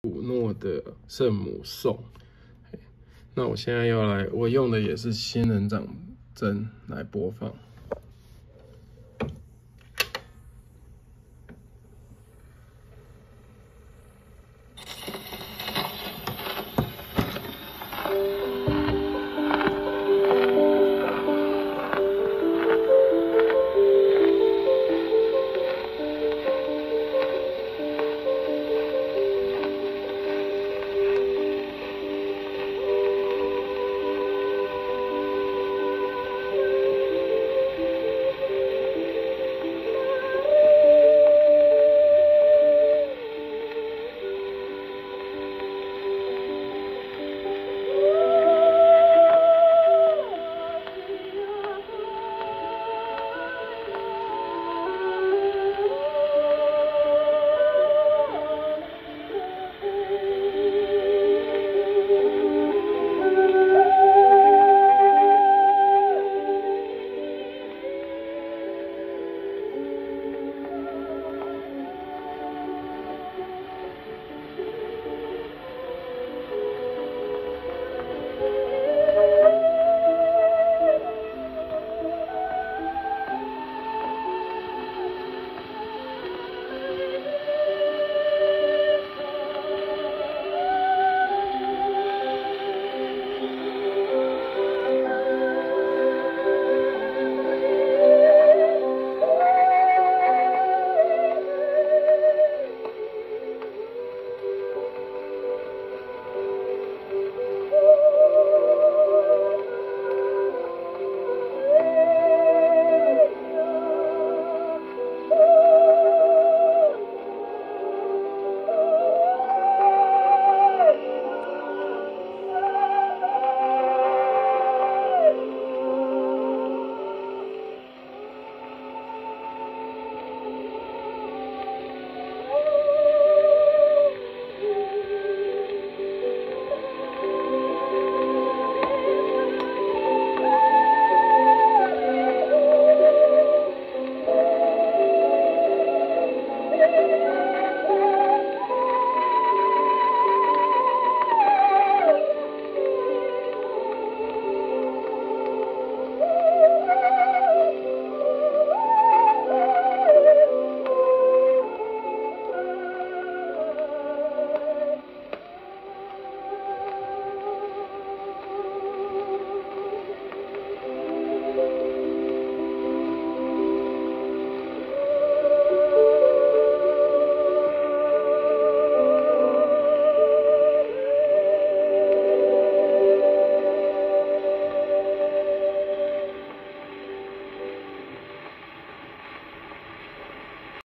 古诺的圣母颂。那我现在要来我用的也是仙人掌针来播放。